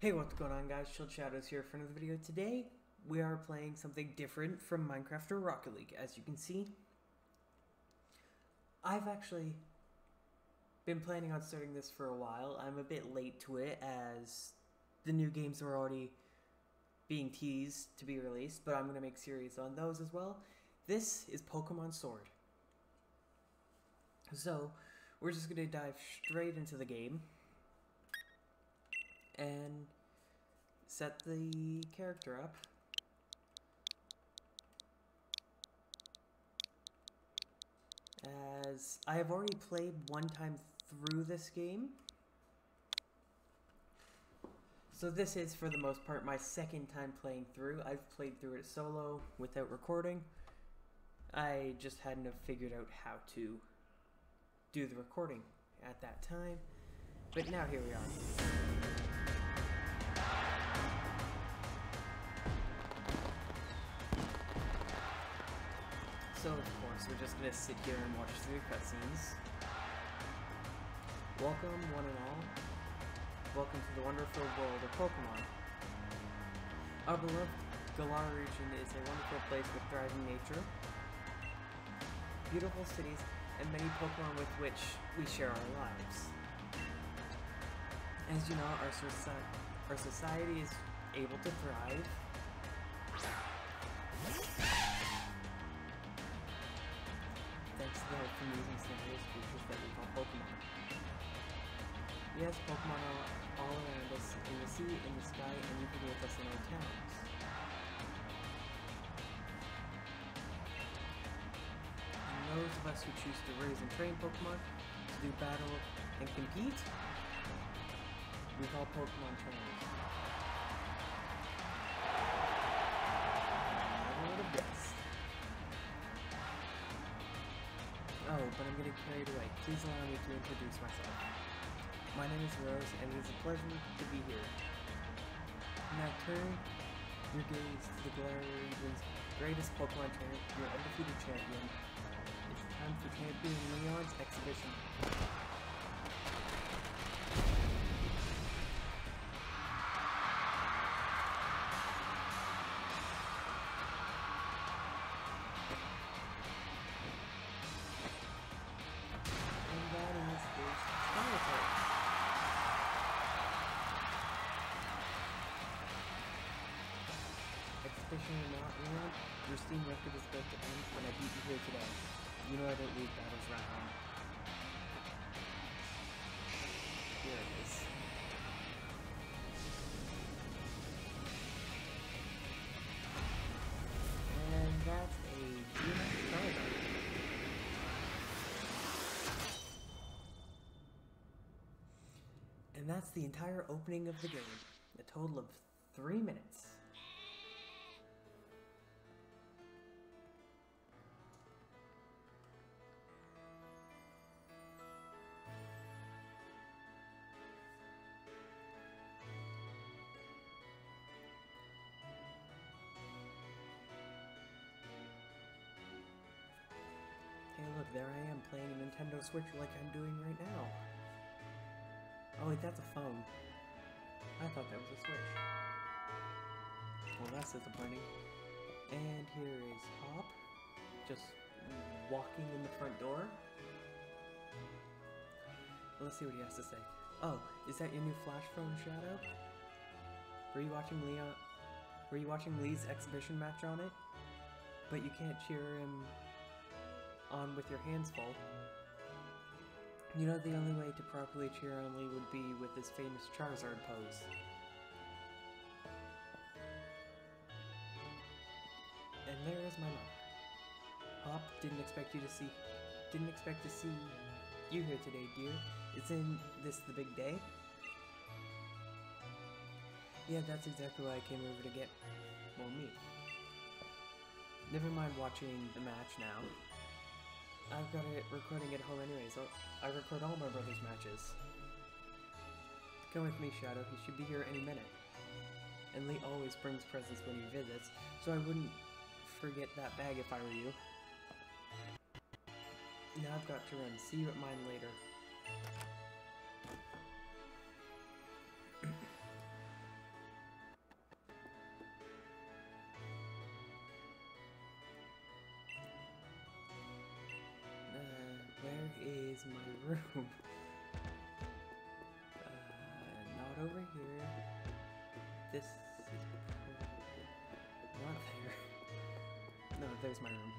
Hey, what's going on guys? Chilled Shadows here for another video. Today, we are playing something different from Minecraft or Rocket League. As you can see, I've actually been planning on starting this for a while. I'm a bit late to it as the new games are already being teased to be released, but I'm going to make series on those as well. This is Pokemon Sword. So, we're just going to dive straight into the game and set the character up. As I have already played one time through this game. So this is, for the most part, my second time playing through. I've played through it solo without recording. I just hadn't have figured out how to do the recording at that time. But now here we are. So, of course, we're just gonna sit here and watch through cutscenes. Welcome, one and all. Welcome to the wonderful world of Pokemon. Our beloved Galar region is a wonderful place with thriving nature, beautiful cities, and many Pokemon with which we share our lives. As you know, our, our society is able to thrive to using scenarios creatures that we call Pokemon. Yes, Pokemon are all around us, in the sea, in the sky, and even with us in our towns. And those of us who choose to raise and train Pokemon, to do battle and compete, we call Pokemon trainers. Carried away. Please allow me to introduce myself. My name is Rose, and it is a pleasure to be here. Now turn your gaze to the Galar region's greatest Pokemon trainer, your undefeated champion. It's time for Champion Leon's exhibition. Exhibition or not, Leon, your steam record is about to end when I beat you here today. You know I don't leave battles round. Here it is. And that's a Gmax Charizard. And that's the entire opening of the game. A total of three minutes. Switch like I'm doing right now. Oh wait, that's a phone. I thought that was a Switch. Well, that's disappointing. And here is Hop, just walking in the front door. Let's see what he has to say. Oh, is that your new Flash phone, Shadow? Were you watching Leon? Were you watching Lee's exhibition match on it? But you can't cheer him on with your hands full. You know the only way to properly cheer on Lee would be with his famous Charizard pose. And there is my mother. Hop didn't expect you to see didn't expect to see you here today, dear. Isn't this the big day? Yeah, that's exactly why I came over to get well meat. Never mind watching the match now. I've got it recording at home anyways. I'll, I record all my brother's matches. Come with me, Shadow. He should be here any minute. And Lee always brings presents when he visits, so I wouldn't forget that bag if I were you. Now I've got to run. See you at mine later. Is my room? Uh, not over here. This is not there. No, there's my room.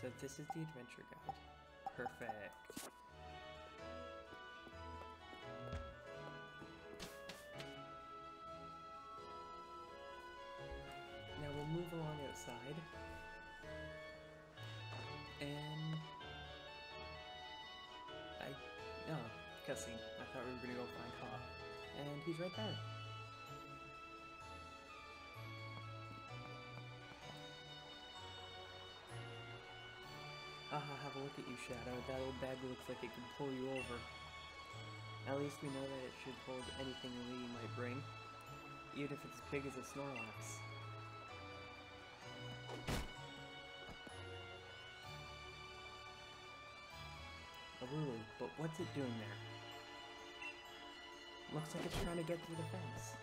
So this is the adventure guide. Perfect. Now we'll move along outside. And I oh, cussing. I thought we were gonna go find Hop. And he's right there. Look at you, Shadow. That old bag looks like it can pull you over. At least we know that it should hold anything Lee might bring, even if it's as big as a Snorlax. A Wooloo, but what's it doing there? Looks like it's trying to get through the fence.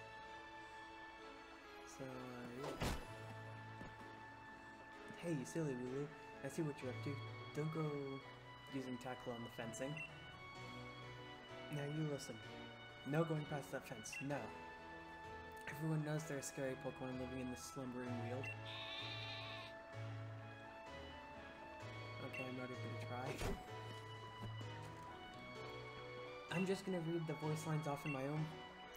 So, uh, yeah. Hey, you silly Wooloo. I see what you're up to. Don't go using tackle on the fencing. Now you listen. No going past that fence. No. Everyone knows there are scary Pokemon living in this slumbering weald. Okay, I'm not even gonna try. I'm just gonna read the voice lines off in my own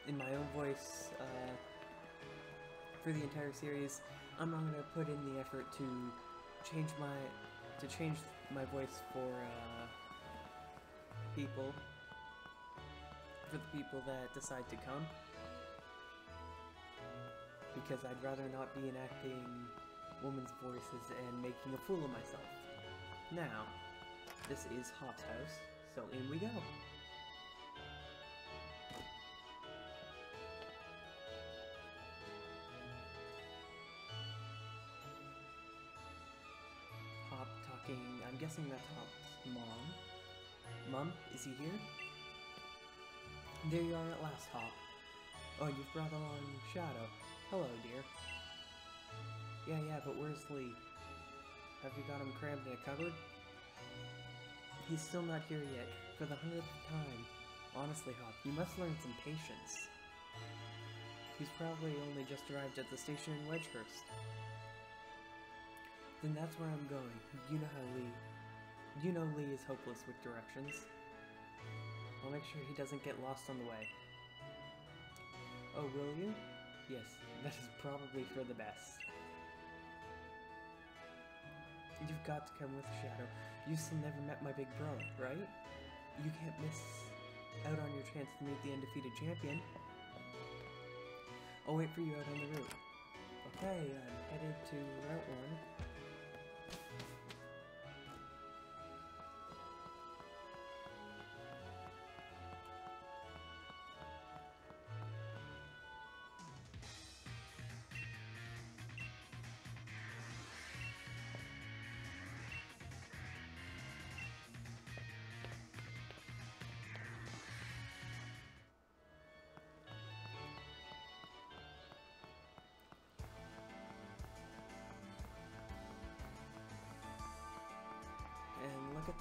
in my own voice uh, for the entire series. I'm not gonna put in the effort to change my to change my voice for uh, people for the people that decide to come because I'd rather not be enacting women's voices and making a fool of myself. Now, this is Hop's house, so in we go. Mom. Mom, is he here? There you are at last, Hop. Oh, you've brought along Shadow. Hello, dear. Yeah, yeah, but where's Lee? Have you got him crammed in a cupboard? He's still not here yet, for the hundredth time. Honestly, Hop, you must learn some patience. He's probably only just arrived at the station in Wedgehurst. Then that's where I'm going. You know how Lee... You know Lee is hopeless with directions. I'll make sure he doesn't get lost on the way. Oh, will you? Yes, that is probably for the best. You've got to come with Shadow. You still never met my big bro, right? You can't miss out on your chance to meet the undefeated champion. I'll wait for you out on the route. Okay, I'm headed to Route 1.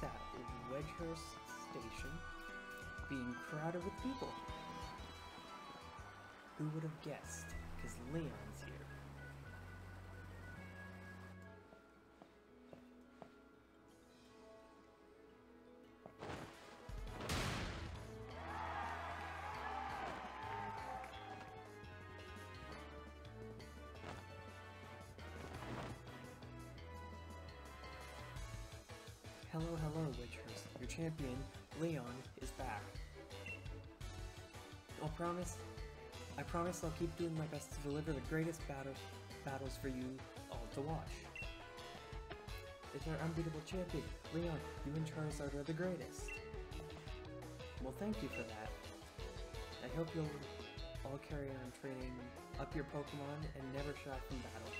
That, Wedgehurst Station being crowded with people. Who would have guessed? Because Leon's Hello, hello, Witchers. Your champion, Leon, is back. I'll promise, I promise I'll keep doing my best to deliver the greatest battle, battles for you all to watch. It's our unbeatable champion, Leon. You and Charizard are the greatest. Well, thank you for that. I hope you'll all carry on training up your Pokemon and never shy from battle.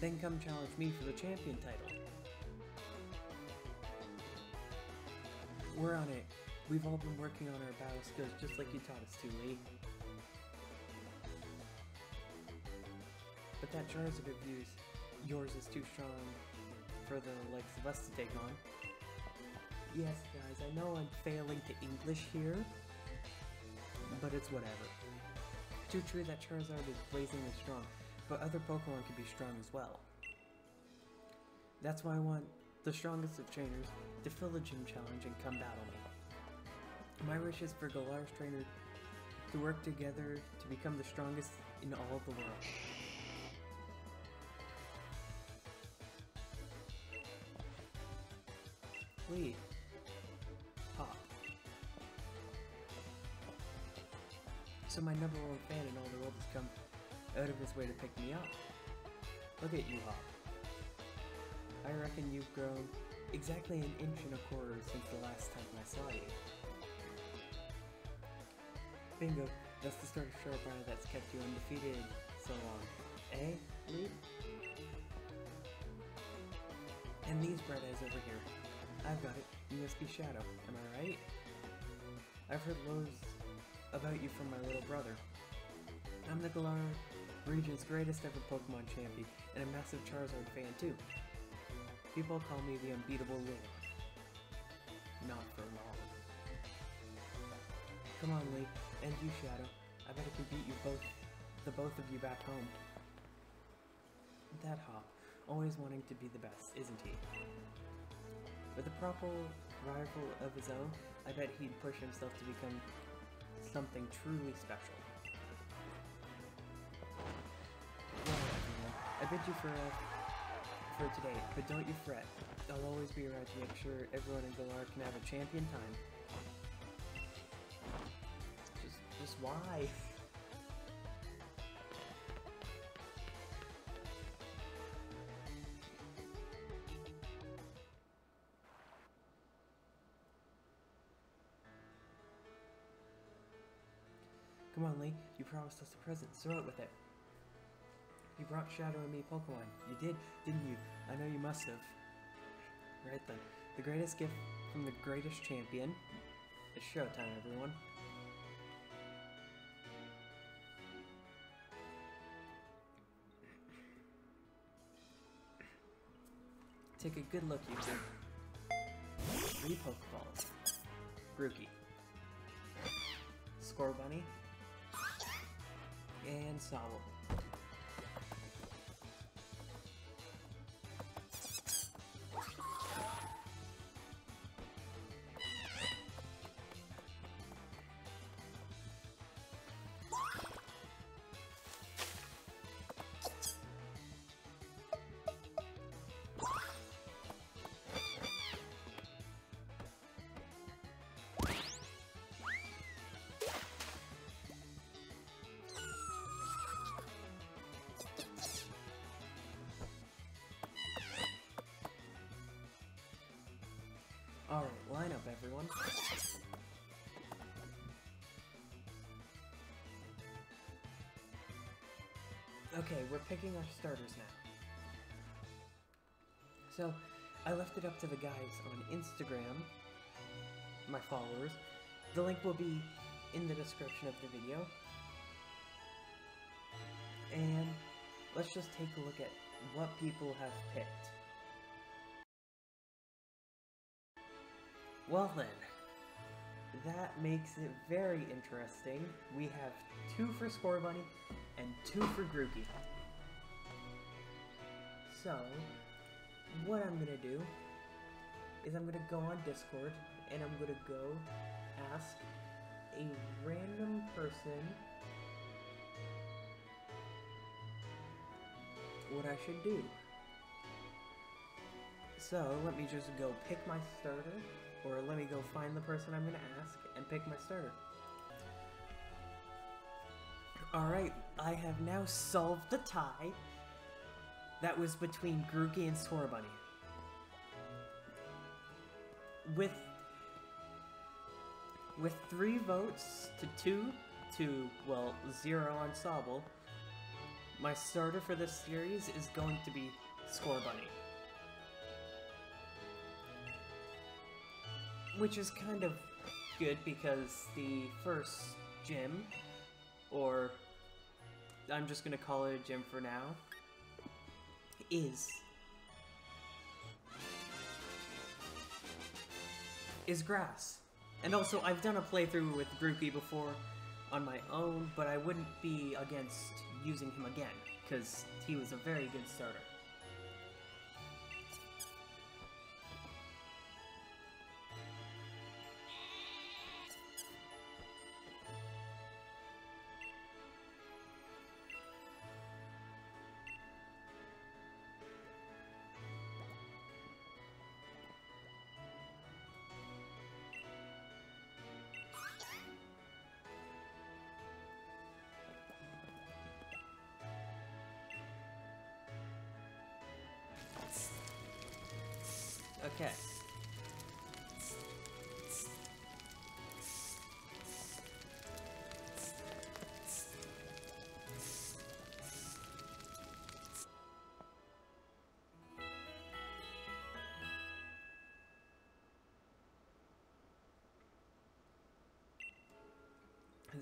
Then come challenge me for the champion title. We're on it. We've all been working on our battle skills just like you taught us to, Lee. But that Charizard of yours, yours is too strong for the likes of us to take on. Yes, guys, I know I'm failing to English here, but it's whatever. Too true that Charizard is blazingly strong, but other Pokemon can be strong as well. That's why I want the strongest of trainers the gym challenge and come battle me. My wish is for Galar's trainer to work together to become the strongest in all of the world. Lee. Hop. Ah. So my number one fan in all the world has come out of his way to pick me up. Look at you, Hop. I reckon you've grown exactly an inch and a quarter since the last time I saw you. Bingo, that's the sort of sharp that's kept you undefeated so long. Eh? And these bright eyes over here. I've got it. You must be Shadow, am I right? I've heard loads about you from my little brother. I'm the Galar region's greatest ever Pokemon champion, and a massive Charizard fan too. People call me the unbeatable Link. Not for long. Come on, Lee, and you, Shadow. I bet I can beat you both, the both of you back home. That Hop, always wanting to be the best, isn't he? With a proper rival of his own, I bet he'd push himself to become something truly special. Well, everyone, I bid you for uh, for today, but don't you fret. I'll always be around to make sure everyone in Galar can have a champion time. Just, just why? Come on, Lee. You promised us a present. Throw it with it. You brought Shadow and me Pokemon. You did, didn't you? I know you must have. Right then. The greatest gift from the greatest champion. It's showtime, everyone. Take a good look, you two. Three Pokeballs. Grookey. Scorbunny. And Sobble. Alright, line up everyone. Okay, we're picking our starters now. So, I left it up to the guys on Instagram, my followers. The link will be in the description of the video. And let's just take a look at what people have picked. Well then, that makes it very interesting. We have two for Scorbunny and two for Grookey. So, what I'm gonna do is I'm gonna go on Discord and I'm gonna go ask a random person what I should do. So, let me just go pick my starter or let me go find the person I'm gonna ask and pick my starter. Alright, I have now solved the tie that was between Grookey and Scorbunny. With with three votes to two to well zero on Sobble, my starter for this series is going to be Scorbunny. Which is kind of good because the first gym, or I'm just gonna call it a gym for now, is is grass. And also, I've done a playthrough with Grookey before on my own, but I wouldn't be against using him again, because he was a very good starter. Okay.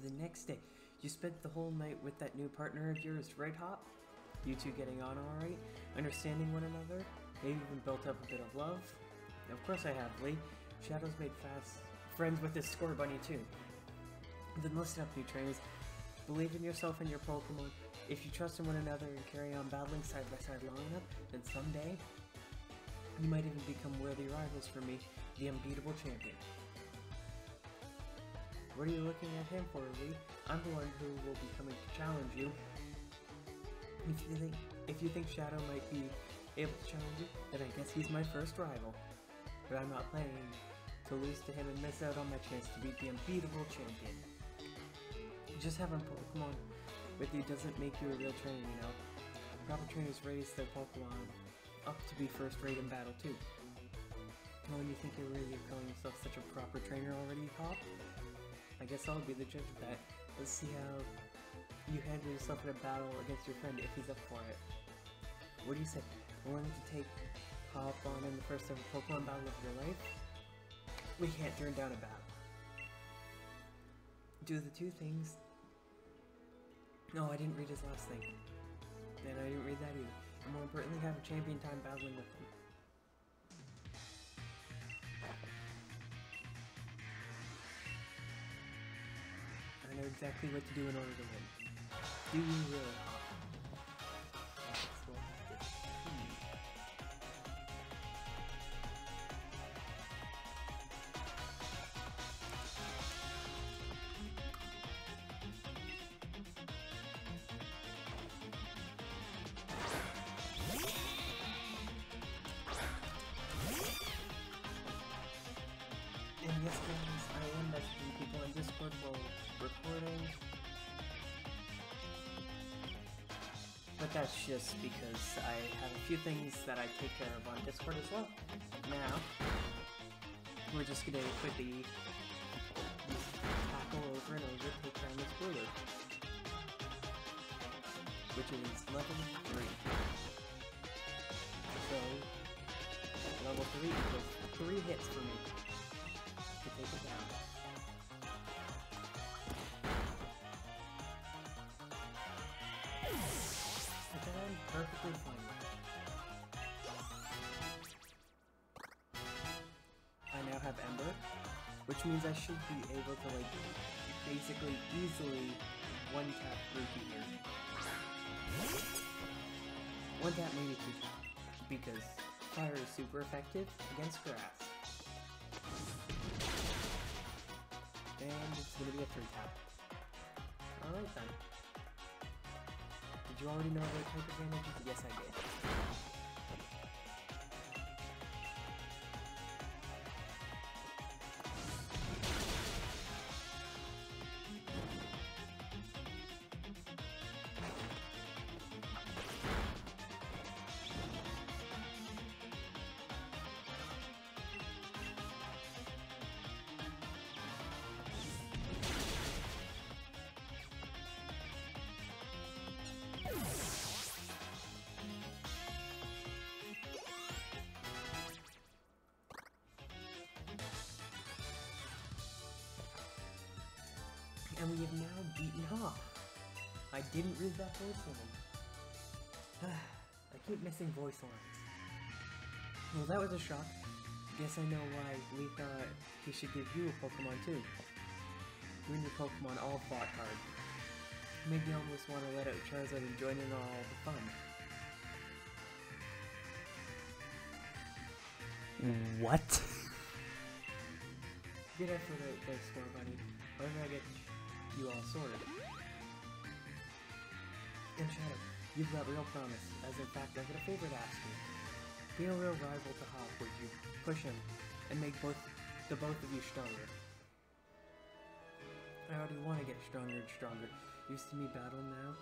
The next day, you spent the whole night with that new partner of yours, right, Hop? You two getting on alright? Understanding one another? Maybe even built up a bit of love? Of course I have, Lee. Shadow's made fast friends with this Scorbunny too. Then listen up, new trainers. Believe in yourself and your Pokemon. If you trust in one another and carry on battling side by side long enough, then someday you might even become worthy rivals for me, the unbeatable champion. What are you looking at him for, Lee? I'm the one who will be coming to challenge you. If you think if you think Shadow might be able to challenge you, then I guess he's my first rival. But I'm not playing to lose to him and miss out on my chance to beat the unbeatable champion. Just having Pokemon with you doesn't make you a real trainer, you know. Proper trainers raise their Pokemon up to be first rate in battle too. Well, you think you're really calling yourself such a proper trainer already, Hop? I guess I'll be the judge of that. Let's see how you handle yourself in a battle against your friend if he's up for it. What do you say? Willing to take Hop on in the first ever Pokemon battle of your life? We can't turn down a battle. Do the two things. No, I didn't read his last thing. And I didn't read that either. And more importantly, have a champion time battling with him. I know exactly what to do in order to win. Do you really? People in Discord while recording. But that's just because I have a few things that I take care of on Discord as well. Now, we're just gonna quickly tackle over and over, take down this ruler. Which is level 3. So, level 3 equals 3 hits for me to take it down. Perfectly fine. I now have Ember, which means I should be able to like basically easily one tap Grookey here. One tap two because fire is super effective against grass. And it's gonna be a three tap. Alright then. You already know the type advantages? Yes, I did. We have now beaten Hop. I didn't read that voice line. I keep missing voice lines. Well, that was a shock. Guess I know why we thought he should give you a Pokemon too. You and your Pokemon all fought hard. Made me almost want to let out Charizard and join in on all the fun. What? Good effort out there, Score Bunny. Did I get you all sorted? And Shadow, you've got real promise, as in fact I've got a favor to ask you. Be a real rival to Hop, would you? Push him, and make both the both of you stronger. I already want to get stronger and stronger. Used to me battle now,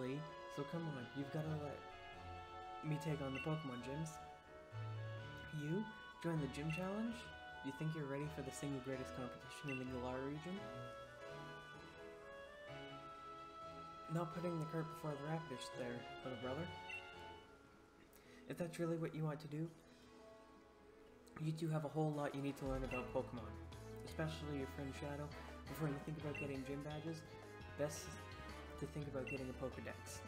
Lee. So come on, you've got to let me take on the Pokemon gyms. You join the gym challenge? You think you're ready for the single greatest competition in the Galar region? Not putting the cart before the Rapidash there, little brother. If that's really what you want to do, you two have a whole lot you need to learn about Pokemon, especially your friend Shadow. Before you think about getting gym badges, best to think about getting a Pokedex.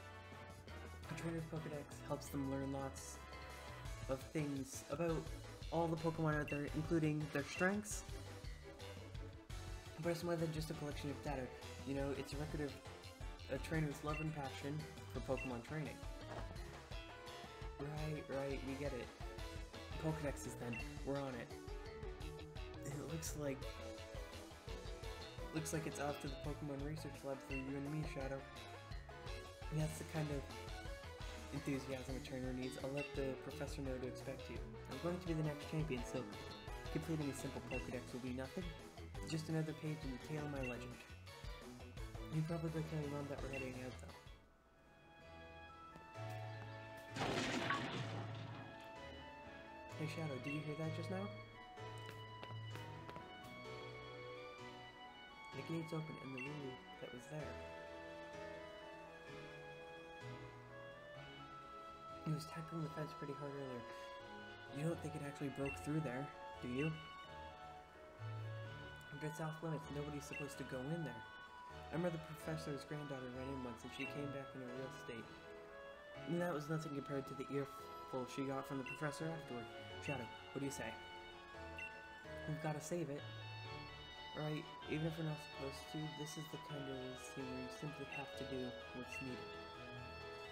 A trainer's Pokedex helps them learn lots of things about all the Pokemon out there, including their strengths. But it's more than just a collection of data. You know, it's a record of a trainer's love and passion for Pokemon training. Right, right, we get it. Pokedexes then, we're on it. And it looks like looks like it's off to the Pokemon Research Lab for you and me, Shadow. And that's the kind of enthusiasm a trainer needs. I'll let the professor know to expect you. I'm going to be the next champion, so completing a simple Pokedex will be nothing. Just another page in the tale of my legend. You probably your mom that we're heading out, though. Hey Shadow, did you hear that just now? The gates open and the Wooloo that was there. He was tackling the fence pretty hard earlier. You don't think it actually broke through there, do you? It's off limits. Nobody's supposed to go in there. I remember the professor's granddaughter ran in once and she came back in a real state. And that was nothing compared to the earful she got from the professor afterward. Shadow, what do you say? We've got to save it. Right, even if we're not supposed to, this is the kind of thing where you simply have to do what's needed.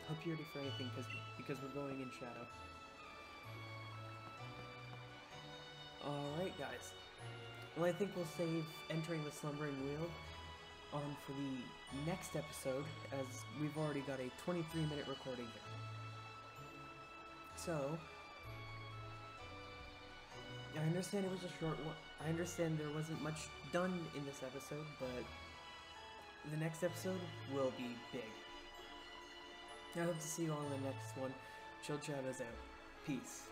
Hope you're ready for anything cause, because we're going in Shadow. Alright guys. Well I think we'll save entering the Slumbering Weald on for the next episode as we've already got a 23 minute recording here. So, I understand it was a short one. I understand there wasn't much done in this episode, but the next episode will be big. I hope to see you all in the next one. Chill Shadows out. Peace.